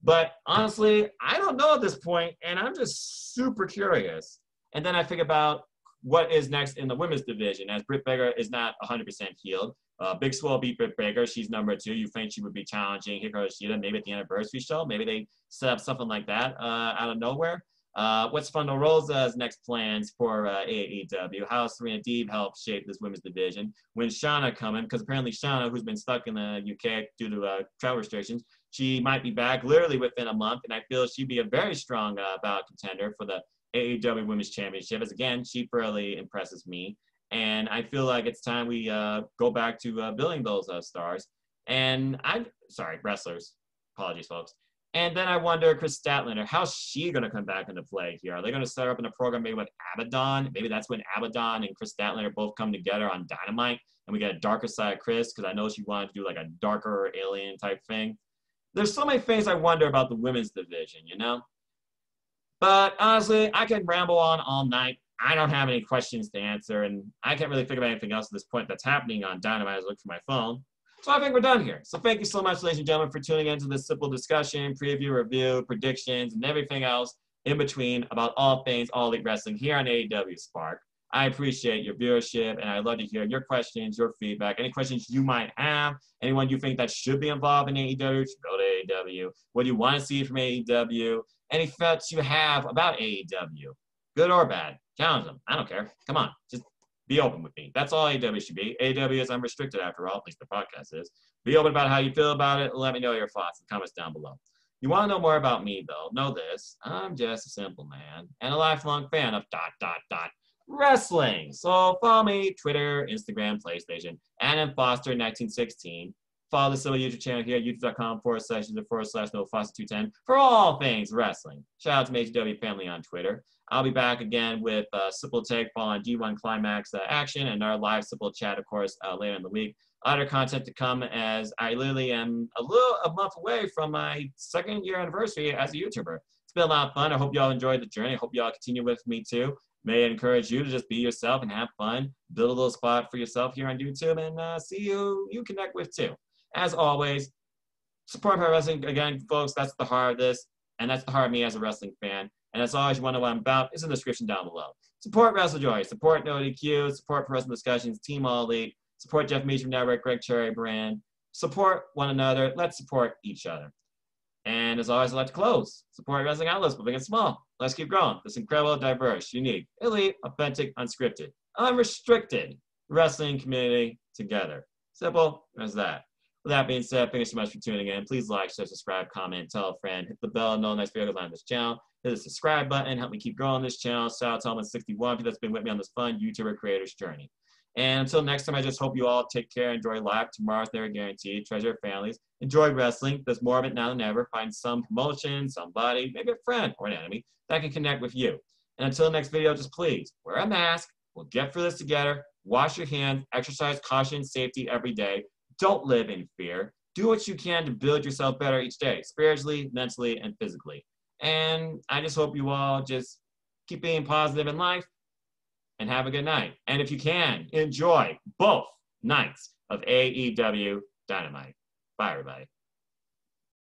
But honestly, I don't know at this point, and I'm just super curious. And then I think about what is next in the women's division, as Britt Baker is not 100% healed. Uh, Big Swole beat Britt Baker. She's number two. You think she would be challenging Hikaru Shida maybe at the anniversary show? Maybe they set up something like that uh, out of nowhere. Uh, what's Thunder Rosa's next plans for uh, AEW? How Serena Deeb help shape this women's division? When's Shayna coming? Because apparently Shayna, who's been stuck in the UK due to uh, travel restrictions, she might be back literally within a month, and I feel she'd be a very strong uh, bout contender for the AEW Women's Championship. As again, she really impresses me, and I feel like it's time we uh, go back to uh, building those uh, stars. And I'm sorry, wrestlers. Apologies, folks. And then I wonder, Kris Statlander, how's she going to come back into play here? Are they going to set her up in a program maybe with Abaddon? Maybe that's when Abaddon and Kris Statlander both come together on Dynamite and we get a darker side of Kris because I know she wanted to do like a darker alien type thing. There's so many things I wonder about the women's division, you know? But honestly, I can ramble on all night. I don't have any questions to answer, and I can't really think of anything else at this point that's happening on Dynamite as I look for my phone. So I think we're done here. So thank you so much, ladies and gentlemen, for tuning into this simple discussion, preview, review, predictions, and everything else in between about all things All Elite Wrestling here on AEW Spark. I appreciate your viewership, and I'd love to hear your questions, your feedback, any questions you might have, anyone you think that should be involved in AEW, go to AEW. What do you want to see from AEW? Any thoughts you have about AEW, good or bad, challenge them. I don't care. Come on, just be open with me. That's all AEW should be. AEW is unrestricted after all, at least the podcast is. Be open about how you feel about it. Let me know your thoughts and comments down below. You want to know more about me, though? Know this. I'm just a simple man and a lifelong fan of dot, dot, dot wrestling. So follow me, Twitter, Instagram, PlayStation, and Foster 1916. Follow the Silver YouTube channel here, youtube.com forward slash forward slash no foster 210 for all things wrestling. Shout out to MHW family on Twitter. I'll be back again with uh, Simple Take following G1 Climax uh, action and our live Simple Chat, of course, uh, later in the week. Other content to come as I literally am a little a month away from my second year anniversary as a YouTuber. It's been a lot of fun. I hope y'all enjoyed the journey. I hope y'all continue with me too. May encourage you to just be yourself and have fun. Build a little spot for yourself here on YouTube and uh, see who you connect with too. As always, support pro wrestling again, folks. That's the heart of this, and that's the heart of me as a wrestling fan. And as always, you wonder what I'm about, it's in the description down below. Support WrestleJoy, support NoDQ, support Pro Wrestling Discussions, Team All Elite, support Jeff Meacham Network, Greg Cherry Brand, support one another. Let's support each other. And as always, I'd like to close. Support wrestling outlets, but big and small. Let's keep growing. This incredible, diverse, unique, elite, authentic, unscripted, unrestricted wrestling community together. Simple as that. With that being said, thank you so much for tuning in. Please like, share, subscribe, comment, tell a friend, hit the bell, know no next videos on this channel hit the subscribe button, help me keep growing this channel. Shout out to Alman61 that's been with me on this fun YouTuber creator's journey. And until next time, I just hope you all take care, enjoy life. Tomorrow's never guaranteed. Treasure families. Enjoy wrestling. There's more of it now than ever. Find some promotion, somebody, maybe a friend or an enemy that can connect with you. And until the next video, just please wear a mask. We'll get through this together. Wash your hands. Exercise caution and safety every day. Don't live in fear. Do what you can to build yourself better each day, spiritually, mentally, and physically. And I just hope you all just keep being positive in life and have a good night. And if you can, enjoy both nights of AEW Dynamite. Bye, everybody.